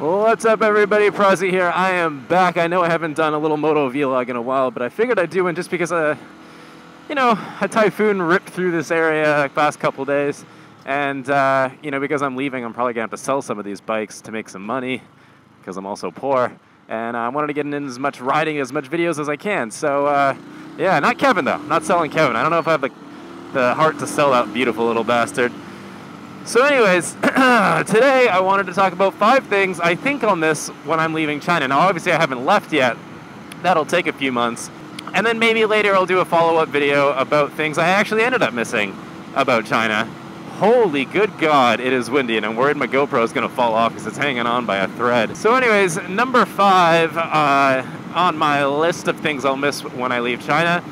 What's up, everybody? Prozzie here. I am back. I know I haven't done a little moto vlog in a while, but I figured I'd do one just because, uh, you know, a typhoon ripped through this area the past couple days. And, uh, you know, because I'm leaving, I'm probably going to have to sell some of these bikes to make some money because I'm also poor. And I wanted to get in as much riding, as much videos as I can. So, uh, yeah, not Kevin, though. Not selling Kevin. I don't know if I have the, the heart to sell that beautiful little bastard. So, anyways, today I wanted to talk about five things I think I'll miss when I'm leaving China. Now, obviously, I haven't left yet. That'll take a few months. And then maybe later I'll do a follow up video about things I actually ended up missing about China. Holy good God, it is windy, and I'm worried my GoPro is going to fall off because it's hanging on by a thread. So, anyways, number five uh, on my list of things I'll miss when I leave China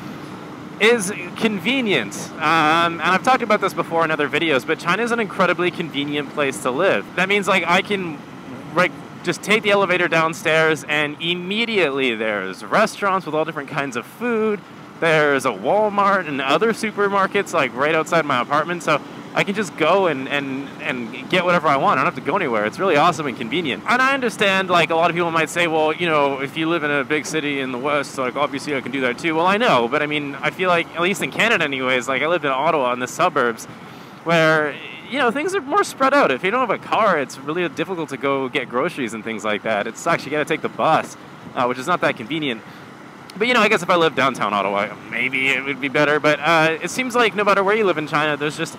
is convenient. Um, and I've talked about this before in other videos, but China is an incredibly convenient place to live. That means like I can like just take the elevator downstairs and immediately there's restaurants with all different kinds of food. There's a Walmart and other supermarkets like right outside my apartment. So I can just go and, and, and get whatever I want. I don't have to go anywhere. It's really awesome and convenient. And I understand, like, a lot of people might say, well, you know, if you live in a big city in the West, like, obviously I can do that too. Well, I know, but I mean, I feel like, at least in Canada, anyways, like, I lived in Ottawa in the suburbs where, you know, things are more spread out. If you don't have a car, it's really difficult to go get groceries and things like that. It sucks. You got to take the bus, uh, which is not that convenient. But you know, I guess if I lived downtown Ottawa, maybe it would be better. But uh, it seems like no matter where you live in China, there's just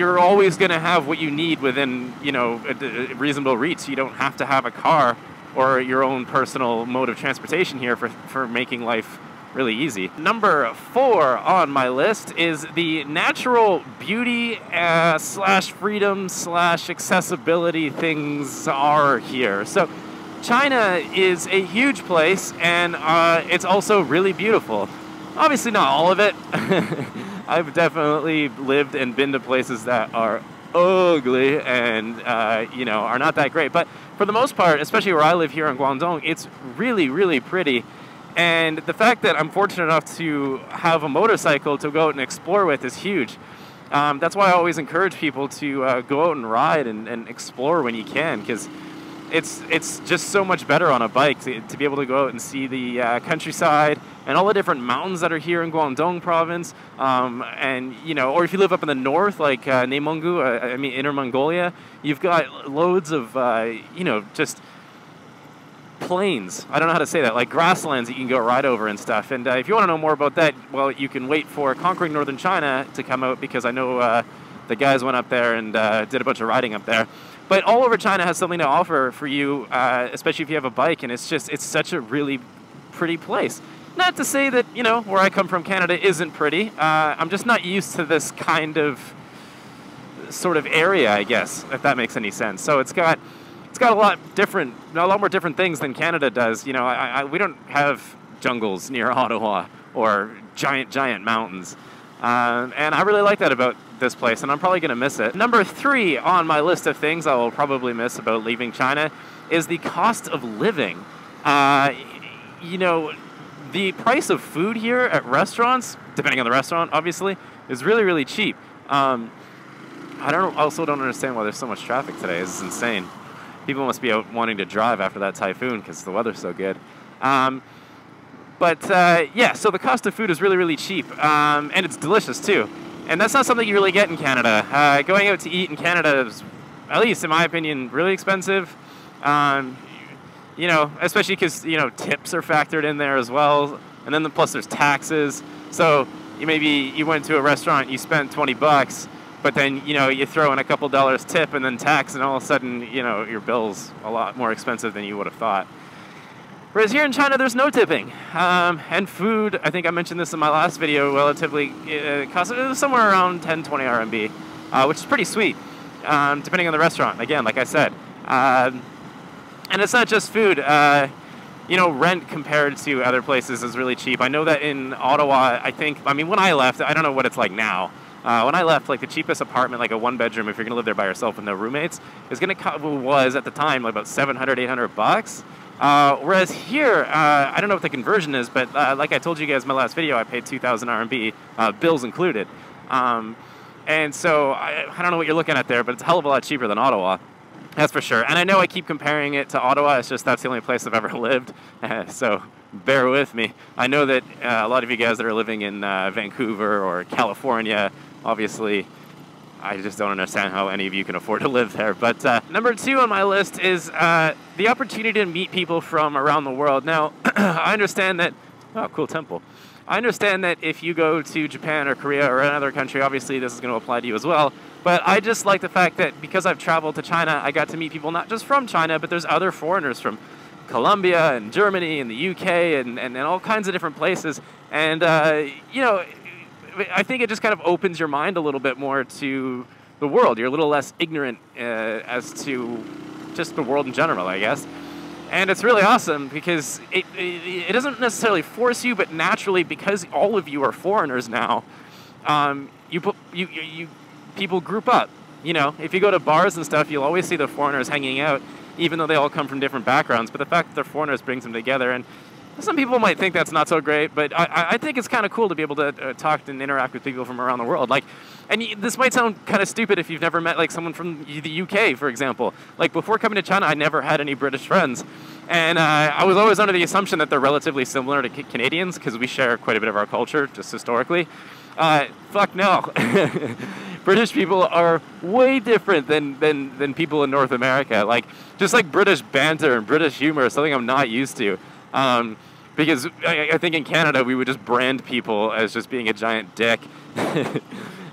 you're always going to have what you need within you know a, a reasonable reach. You don't have to have a car or your own personal mode of transportation here for, for making life really easy. Number four on my list is the natural beauty uh, slash freedom slash accessibility things are here. So China is a huge place and uh, it's also really beautiful. Obviously not all of it. I've definitely lived and been to places that are ugly and uh, you know are not that great. But for the most part, especially where I live here in Guangdong, it's really really pretty. And the fact that I'm fortunate enough to have a motorcycle to go out and explore with is huge. Um, that's why I always encourage people to uh, go out and ride and, and explore when you can, because it's it's just so much better on a bike to, to be able to go out and see the uh, countryside and all the different mountains that are here in Guangdong province. Um, and you know, or if you live up in the north, like uh, uh, I mean Inner Mongolia, you've got loads of uh, you know just plains. I don't know how to say that, like grasslands that you can go ride over and stuff. And uh, if you want to know more about that, well, you can wait for Conquering Northern China to come out because I know uh, the guys went up there and uh, did a bunch of riding up there. But all over China has something to offer for you, uh, especially if you have a bike, and it's just it's such a really pretty place. Not to say that you know where I come from, Canada isn't pretty. Uh, I'm just not used to this kind of sort of area, I guess, if that makes any sense. So it's got it's got a lot different, a lot more different things than Canada does. You know, I, I, we don't have jungles near Ottawa or giant giant mountains. Uh, and I really like that about this place, and I'm probably going to miss it. Number three on my list of things I will probably miss about leaving China is the cost of living. Uh, you know, the price of food here at restaurants, depending on the restaurant, obviously, is really, really cheap. Um, I don't also don't understand why there's so much traffic today. This is insane. People must be out wanting to drive after that typhoon because the weather's so good. Um, but uh, yeah, so the cost of food is really, really cheap, um, and it's delicious too. And that's not something you really get in Canada. Uh, going out to eat in Canada is, at least in my opinion, really expensive. Um, you know, especially because you know tips are factored in there as well, and then the, plus there's taxes. So you maybe you went to a restaurant, you spent 20 bucks, but then you know you throw in a couple dollars tip and then tax, and all of a sudden you know your bill's a lot more expensive than you would have thought. Whereas here in China, there's no tipping. Um, and food, I think I mentioned this in my last video, relatively uh, costs somewhere around 10, 20 RMB, uh, which is pretty sweet, um, depending on the restaurant. Again, like I said. Um, and it's not just food. Uh, you know, rent compared to other places is really cheap. I know that in Ottawa, I think, I mean, when I left, I don't know what it's like now. Uh, when I left, like the cheapest apartment, like a one bedroom, if you're gonna live there by yourself with no roommates, is gonna was at the time like about 700, 800 bucks. Uh, whereas here, uh, I don't know what the conversion is, but uh, like I told you guys in my last video, I paid 2,000 RMB, uh, bills included. Um, and so I, I, don't know what you're looking at there, but it's a hell of a lot cheaper than Ottawa. That's for sure. And I know I keep comparing it to Ottawa. It's just that's the only place I've ever lived. So bear with me. I know that uh, a lot of you guys that are living in uh, Vancouver or California, obviously, I just don't understand how any of you can afford to live there. But uh, number two on my list is uh, the opportunity to meet people from around the world. Now, I understand that. Oh, cool temple. I understand that if you go to Japan or Korea or another country, obviously this is going to apply to you as well. But I just like the fact that because I've traveled to China, I got to meet people not just from China, but there's other foreigners from Colombia and Germany and the UK and, and, and all kinds of different places. And, uh, you know, I think it just kind of opens your mind a little bit more to the world. You're a little less ignorant uh, as to just the world in general, I guess. And it's really awesome because it, it, it doesn't necessarily force you, but naturally, because all of you are foreigners now, um, you, you, you, you people group up. You know, if you go to bars and stuff, you'll always see the foreigners hanging out, even though they all come from different backgrounds. But the fact that they're foreigners brings them together. And some people might think that's not so great, but I, I think it's kind of cool to be able to uh, talk and interact with people from around the world. Like, and this might sound kind of stupid if you've never met like someone from the UK, for example. Like before coming to China, I never had any British friends, and uh, I was always under the assumption that they're relatively similar to Canadians because we share quite a bit of our culture just historically. Uh, fuck no. British people are way different than, than, than people in North America. Like, just like British banter and British humor is something I'm not used to. Um, because I, I, think in Canada we would just brand people as just being a giant dick. and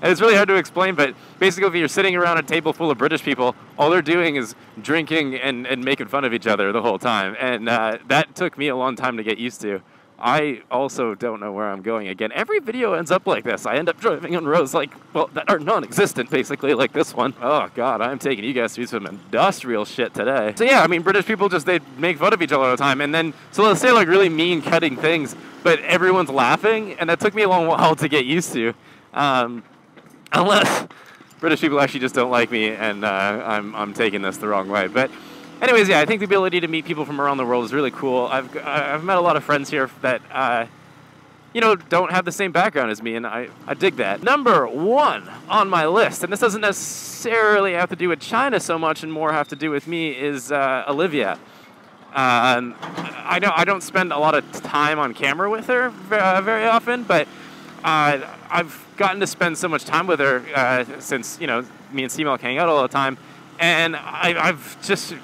it's really hard to explain, but basically, if you're sitting around a table full of British people, all they're doing is drinking and, and making fun of each other the whole time. And uh, that took me a long time to get used to. I also don't know where I'm going again. Every video ends up like this. I end up driving on roads like, well, that are non-existent, basically, like this one. Oh, God, I'm taking you guys through some industrial shit today. So, yeah, I mean, British people just, they make fun of each other all the time. And then, so let's say, like, really mean cutting things, but everyone's laughing, and that took me a long while to get used to. Um, unless British people actually just don't like me, and uh, I'm, I'm taking this the wrong way. But anyways, yeah, I think the ability to meet people from around the world is really cool. I've I've met a lot of friends here that uh, you know don't have the same background as me, and I I dig that. Number one on my list, and this doesn't necessarily have to do with China so much, and more have to do with me, is uh, Olivia. Um, I know I don't spend a lot of time on camera with her uh, very often, but uh, I've gotten to spend so much time with her uh, since you know me and C-Milk hang out all the time, and I, I, have just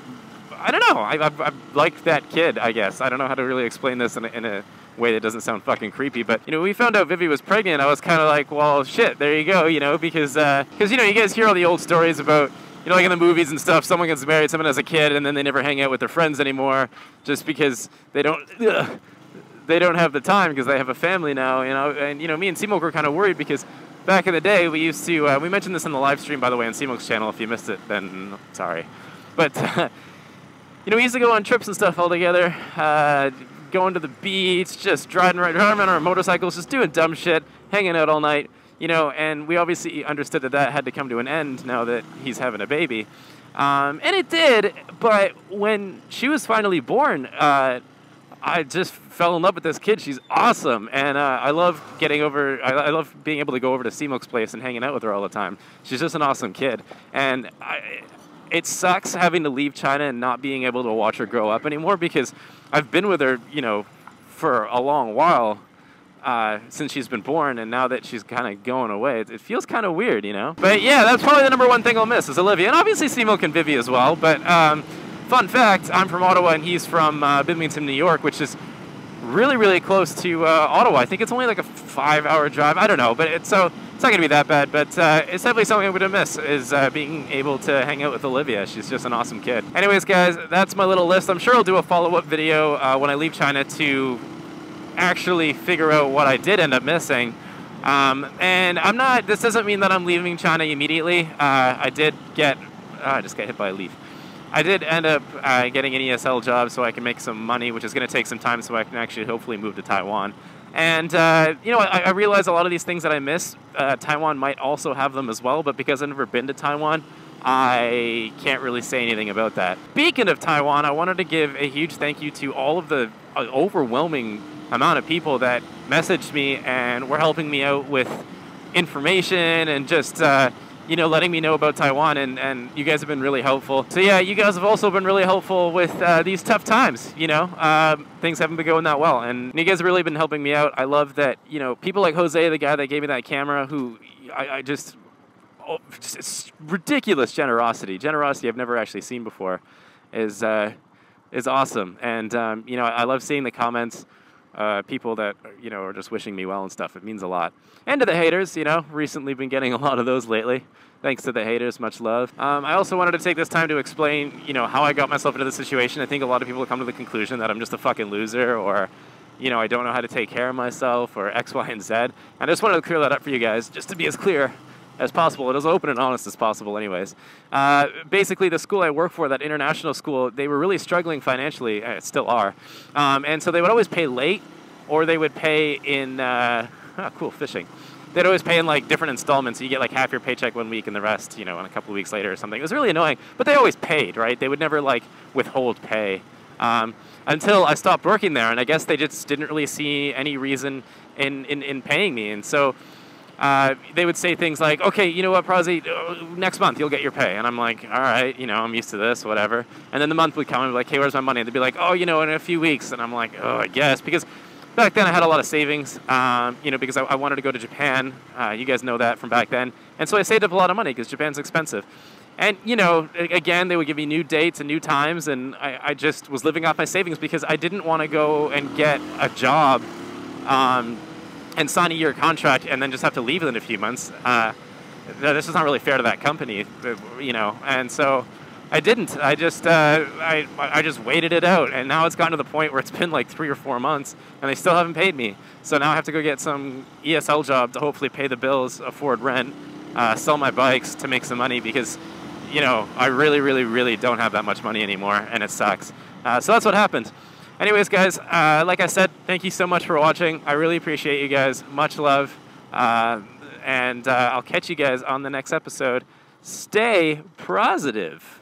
I don't know. I, I, I like that kid, I guess. I don't know how to really explain this in a, in a way that doesn't sound fucking creepy. But you know, we found out Vivi was pregnant. I was kind of like, well, shit. There you go. You know, because because uh, you know, you guys hear all the old stories about you know, like in the movies and stuff. Someone gets married, someone has a kid, and then they never hang out with their friends anymore, just because they don't. Ugh, they don't have the time because they have a family now, you know. And you know, me and C-Milk were kind of worried because back in the day we used to. Uh, we mentioned this in the live stream, by the way, on C-Milk's channel. If you missed it, then sorry. But you know, we used to go on trips and stuff all together, uh, going to the beach, just driving, driving around our motorcycles, just doing dumb shit, hanging out all night, you know, and we obviously understood that that had to come to an end now that he's having a baby. Um, and it did, but when she was finally born, uh, I just fell in love with this kid. She's awesome, and uh, I love getting over. I, I, love being able to go over to C-Milk's place and hanging out with her all the time. She's just an awesome kid, and I, it sucks having to leave China and not being able to watch her grow up anymore because I've been with her, you know, for a long while uh, since she's been born, and now that she's kind of going away, it, it feels kind of weird, you know. But yeah, that's probably the number one thing I'll miss is Olivia, and obviously C-Milk and Vivi as well. But um, fun fact, I'm from Ottawa and he's from uh, Bidlington, New York, which is really, really close to uh, Ottawa. I think it's only like a five-hour drive. I don't know, but it's so not going to be that bad. But uh, it's definitely something I'm to miss is uh, being able to hang out with Olivia. She's just an awesome kid. Anyways, guys, that's my little list. I'm sure I'll do a follow-up video uh, when I leave China to actually figure out what I did end up missing. Um, and I'm not. This doesn't mean that I'm leaving China immediately. Uh, I did get. Ah, I just got hit by a leaf. I did end up uh, getting an ESL job so I can make some money, which is going to take some time so I can actually hopefully move to Taiwan. And, uh, you know, I, I, realize a lot of these things that I miss, uh, Taiwan might also have them as well, but because I've never been to Taiwan, I can't really say anything about that. Speaking of Taiwan, I wanted to give a huge thank you to all of the uh, overwhelming amount of people that messaged me and were helping me out with information and just uh, you know, letting me know about Taiwan, and, and you guys have been really helpful. So yeah, you guys have also been really helpful with uh, these tough times. You know, um, things haven't been going that well, and you guys have really been helping me out. I love that. You know, people like Jose, the guy that gave me that camera, who I, I just, oh, just it's ridiculous generosity, generosity I've never actually seen before, is uh, is awesome. And um, you know, I love seeing the comments uh, people that you know are just wishing me well and stuff. It means a lot. And to the haters, you know, recently been getting a lot of those lately. Thanks to the haters, much love. Um, I also wanted to take this time to explain, you know, how I got myself into this situation. I think a lot of people come to the conclusion that I'm just a fucking loser, or, you know, I don't know how to take care of myself, or X, Y, and Z. And I just wanted to clear that up for you guys, just to be as clear as possible and as open and honest as possible, anyways. Uh, basically, the school I work for, that international school, they were really struggling financially, uh, still are. Um, and so they would always pay late or they would pay in, uh, oh, cool, fishing. They'd always pay in like different installments. So you get like half your paycheck one week and the rest, you know, in a couple of weeks later or something. It was really annoying, but they always paid, right? They would never like withhold pay. Um, until I stopped working there, and I guess they just didn't really see any reason in, in, in paying me. And so uh, they would say things like, okay, you know what, Prozzie, uh, next month you'll get your pay. And I'm like, all right, you know, I'm used to this, whatever. And then the month would come and be like, hey, where's my money? And they'd be like, oh, you know, in a few weeks. And I'm like, oh, I guess. Because back then I had a lot of savings, um, you know, because I, I, wanted to go to Japan. Uh, you guys know that from back then. And so I saved up a lot of money because Japan's expensive. And, you know, again, they would give me new dates and new times. And I, I just was living off my savings because I didn't want to go and get a job. Um, and sign a year contract and then just have to leave in a few months. Uh, this is not really fair to that company, you know. And so I didn't. I just uh, I I just waited it out, and now it's gotten to the point where it's been like three or four months, and they still haven't paid me. So now I have to go get some ESL job to hopefully pay the bills, afford rent, uh, sell my bikes to make some money because, you know, I really, really, really don't have that much money anymore, and it sucks. Uh, so that's what happened. Anyways, guys, uh, like I said, thank you so much for watching. I really appreciate you guys. Much love. Uh, and uh, I'll catch you guys on the next episode. Stay positive.